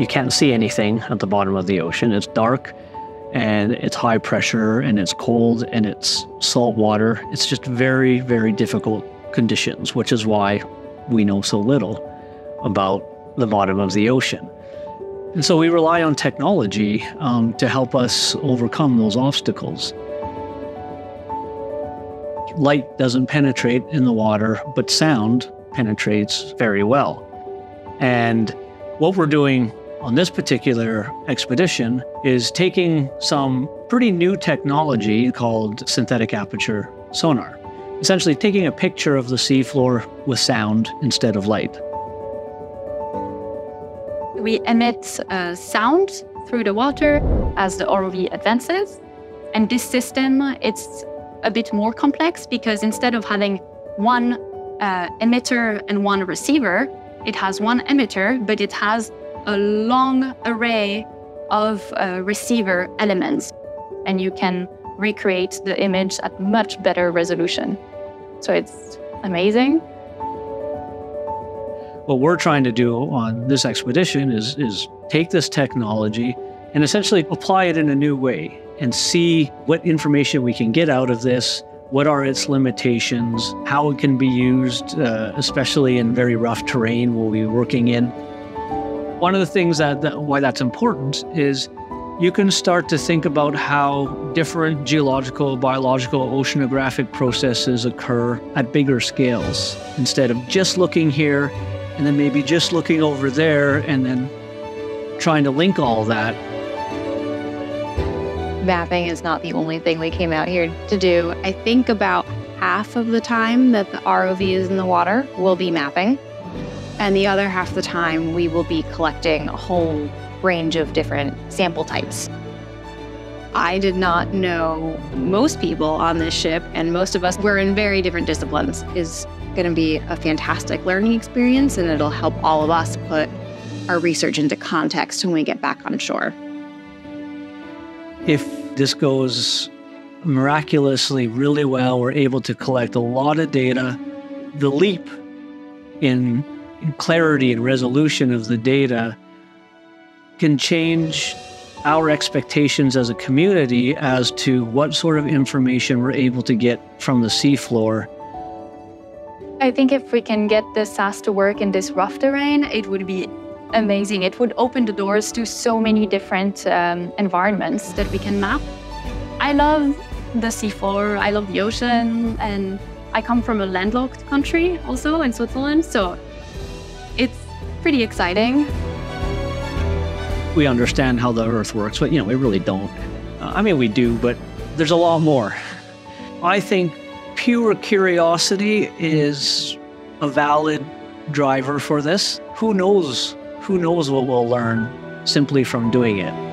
you can't see anything at the bottom of the ocean. It's dark and it's high pressure and it's cold and it's salt water. It's just very, very difficult conditions, which is why we know so little about the bottom of the ocean. And so we rely on technology um, to help us overcome those obstacles. Light doesn't penetrate in the water, but sound penetrates very well. And what we're doing on this particular expedition is taking some pretty new technology called synthetic aperture sonar. Essentially, taking a picture of the seafloor with sound instead of light. We emit uh, sound through the water as the ROV advances. And this system, it's a bit more complex because instead of having one uh, emitter and one receiver, it has one emitter, but it has a long array of uh, receiver elements. And you can recreate the image at much better resolution. So it's amazing. What we're trying to do on this expedition is, is take this technology and essentially apply it in a new way and see what information we can get out of this, what are its limitations, how it can be used, uh, especially in very rough terrain we'll be working in. One of the things that, that why that's important is you can start to think about how different geological, biological, oceanographic processes occur at bigger scales instead of just looking here and then maybe just looking over there and then trying to link all that. Mapping is not the only thing we came out here to do. I think about half of the time that the ROV is in the water will be mapping, and the other half of the time we will be collecting a whole range of different sample types. I did not know most people on this ship, and most of us were in very different disciplines, is going to be a fantastic learning experience, and it'll help all of us put our research into context when we get back on shore. If this goes miraculously really well, we're able to collect a lot of data. The leap in, in clarity and resolution of the data can change our expectations as a community as to what sort of information we're able to get from the seafloor. I think if we can get the SAS to work in this rough terrain, it would be amazing. It would open the doors to so many different um, environments that we can map. I love the seafloor, I love the ocean, and I come from a landlocked country also in Switzerland, so pretty exciting we understand how the Earth works, but you know, we really don't. Uh, I mean, we do, but there's a lot more. I think pure curiosity is a valid driver for this. Who knows? Who knows what we'll learn simply from doing it?